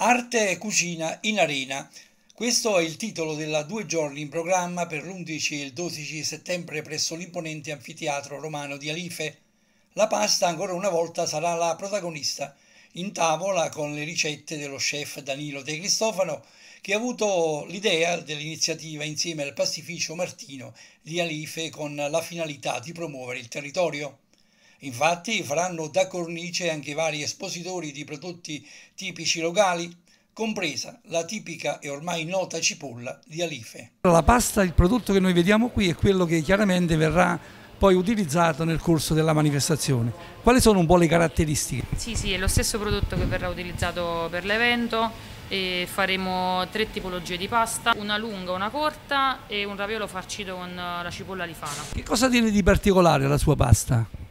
Arte e cucina in arena. Questo è il titolo della due giorni in programma per l'11 e il 12 settembre presso l'imponente anfiteatro romano di Alife. La pasta ancora una volta sarà la protagonista, in tavola con le ricette dello chef Danilo De Cristofano, che ha avuto l'idea dell'iniziativa insieme al pastificio Martino di Alife con la finalità di promuovere il territorio. Infatti faranno da cornice anche vari espositori di prodotti tipici locali, compresa la tipica e ormai nota cipolla di Alife. La pasta, il prodotto che noi vediamo qui, è quello che chiaramente verrà poi utilizzato nel corso della manifestazione. Quali sono un po' le caratteristiche? Sì, sì, è lo stesso prodotto che verrà utilizzato per l'evento e faremo tre tipologie di pasta, una lunga, una corta e un raviolo farcito con la cipolla lifana. Che cosa tiene di particolare la sua pasta?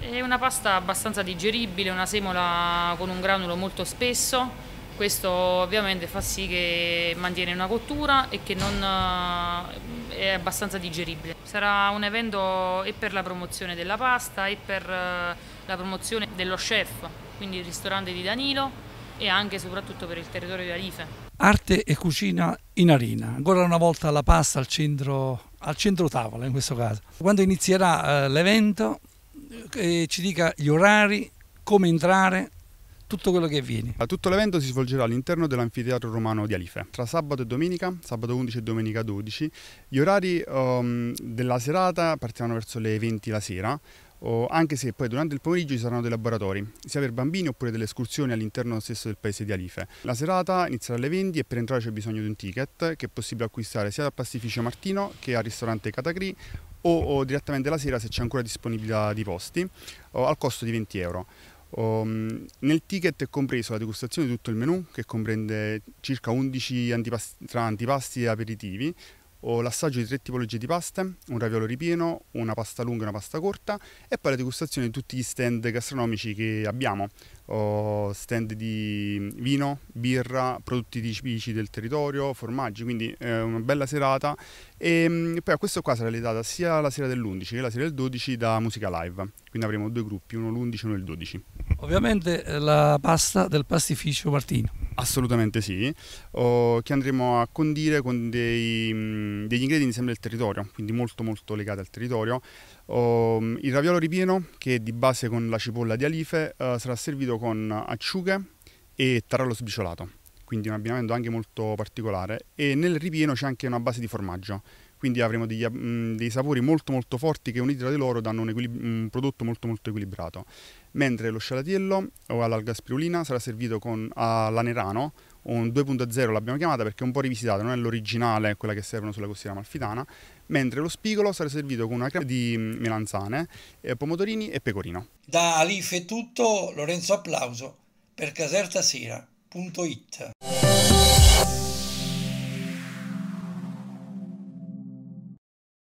È una pasta abbastanza digeribile, una semola con un granulo molto spesso, questo ovviamente fa sì che mantiene una cottura e che non eh, è abbastanza digeribile. Sarà un evento e per la promozione della pasta e per eh, la promozione dello chef, quindi il ristorante di Danilo e anche e soprattutto per il territorio di Alife. Arte e cucina in arena, ancora una volta la pasta al centro, al centro tavola in questo caso. Quando inizierà eh, l'evento che ci dica gli orari, come entrare, tutto quello che avviene. Tutto l'evento si svolgerà all'interno dell'anfiteatro romano di Alife, tra sabato e domenica, sabato 11 e domenica 12. Gli orari um, della serata partiranno verso le 20 la sera, o anche se poi durante il pomeriggio ci saranno dei laboratori, sia per bambini oppure delle escursioni all'interno stesso del paese di Alife. La serata inizierà alle 20 e per entrare c'è bisogno di un ticket che è possibile acquistare sia dal pastificio Martino che al ristorante Catacri o, o direttamente la sera se c'è ancora disponibilità di posti al costo di 20 euro. Um, nel ticket è compreso la degustazione di tutto il menù che comprende circa 11 antipasti, tra antipasti e aperitivi, o l'assaggio di tre tipologie di pasta, un raviolo ripieno, una pasta lunga e una pasta corta e poi la degustazione di tutti gli stand gastronomici che abbiamo, o stand di vino, birra, prodotti tipici del territorio, formaggi, quindi eh, una bella serata e mm, poi a questo qua sarà realizzata sia la sera dell'11 che la sera del 12 da musica live, quindi avremo due gruppi, uno l'11 e uno il 12. Ovviamente eh, la pasta del pastificio Martino. Assolutamente sì, oh, che andremo a condire con dei, mm, degli ingredienti sempre del territorio, quindi molto molto legati al territorio. Oh, il raviolo ripieno, che è di base con la cipolla di alife, uh, sarà servito con acciughe e tarallo sbriciolato, quindi un abbinamento anche molto particolare. E nel ripieno c'è anche una base di formaggio, quindi avremo degli, mh, mm, dei sapori molto molto forti che uniti tra di loro danno un, un prodotto molto molto equilibrato mentre lo scialatiello o all'alga spirulina sarà servito con l'anerano, un 2.0 l'abbiamo chiamata perché è un po' rivisitata, non è l'originale, quella che servono sulla costiera malfitana, mentre lo spigolo sarà servito con una crema di melanzane, eh, pomodorini e pecorino. Da Alife è tutto, Lorenzo Applauso per casertasera.it